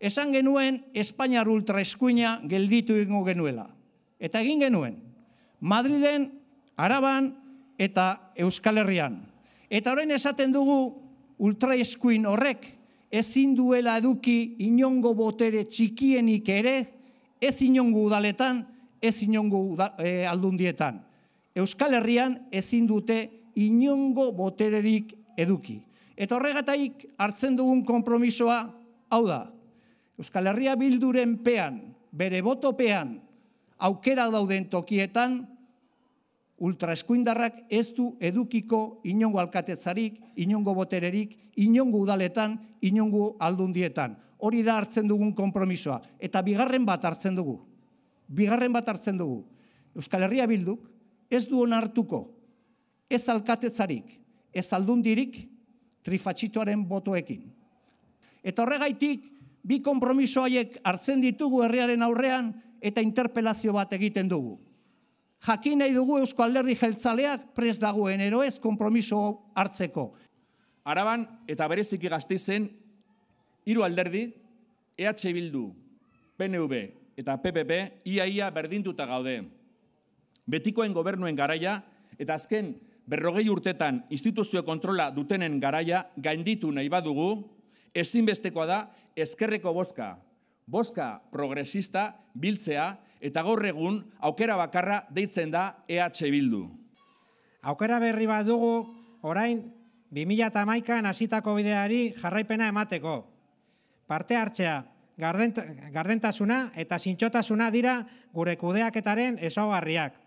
Esan genuen Espainiar ultra eskuina gelditu ingo genuela. Eta egin genuen, Madriden, Araban eta Euskal Herrian. Eta orain esaten dugu ultra eskuin horrek ezin duela eduki inongo botere txikienik ere, ez inongo udaletan, ez inongo e, aldundietan. Euskal Herrian ezin dute inongo botererik eduki. Eta horregataik hartzen dugun konpromisoa, hau da, Euskal Herria bilduren pean, bere botopean, aukera dauden tokietan, ultraeskuindarrak ez du edukiko inongo alkatetzarik, inongo botererik, inongo udaletan, inongo aldundietan. Hori da hartzen dugun konpromisoa. Eta bigarren bat hartzen dugu. Bigarren bat hartzen dugu. Euskal Herria bilduk ez du onartuko ez alkatetzarik, ez aldundirik, trifatxitoaren botoekin. Eta horregaitik, bi kompromiso haiek hartzen ditugu herriaren aurrean eta interpelazio bat egiten dugu. Jakin nahi dugu Eusko Alderdi Jeltzaleak pres dagoen eroez kompromiso hartzeko. Araban eta bereziki gazteizen hiru alderdi EH Bildu, PNV eta PPP iaia berdintuta gaude. Betikoen gobernuen garaia eta azken berrogei urtetan instituzio kontrola dutenen garaia gainditu nahi badugu, ezinbestekoa da ezkerreko boska, boska progresista biltzea eta gaur egun aukera bakarra deitzen da EH Bildu. Aukera berri bat dugu orain 2008an hasitako bideari jarraipena emateko. Parte hartzea, gardentasuna eta zintxotasuna dira gure kudeaketaren ezaugarriak.